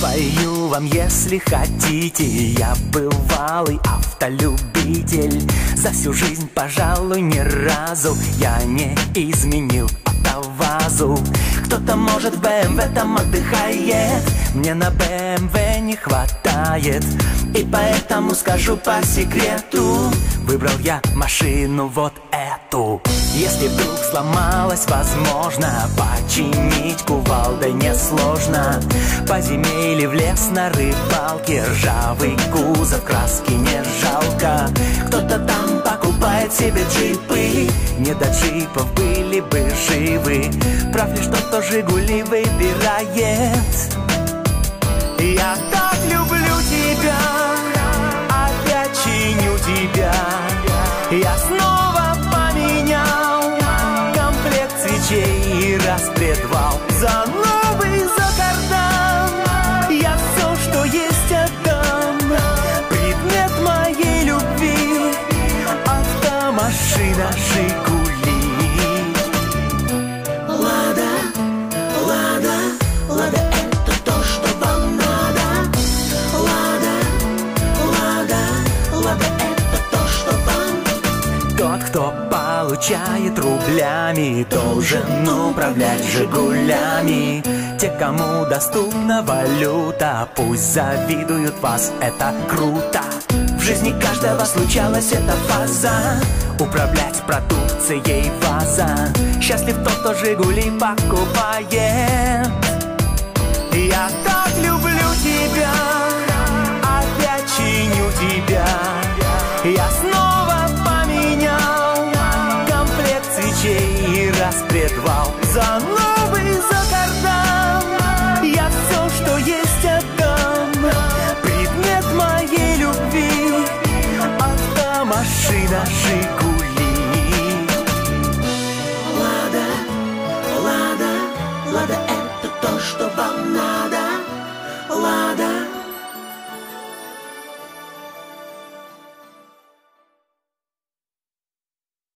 Спою вам, если хотите. Я бывалый автолюбитель. За всю жизнь, пожалуй, ни разу Я не изменил автовазу. Кто-то, может, в БМВ там отдыхает. Мне на БМВ не хватает. И поэтому скажу по секрету Выбрал я машину вот эту. Если вдруг сломалась, возможно Починить кувалдой несложно. По зиме или в лес на рыбалке Ржавый кузов, краски не жалко. Кто-то там покупает себе джипы Не до джипов были бы живы. Прав ли, что то Жигули выбирает Автомашина Жигули Лада, Лада, Лада, это то, что вам надо. Лада, Лада, Лада, это то, что вам Тот, кто получает рублями, должен управлять Жигулями. Те, кому доступна валюта, пусть завидуют вас, это круто. Жизни каждого случалась эта фаза. Управлять продукцией ВАЗа. Счастлив тот, кто Жигули покупает. Я Автомашина Жигули Лада, Лада, Лада, это то, что вам надо. Лада,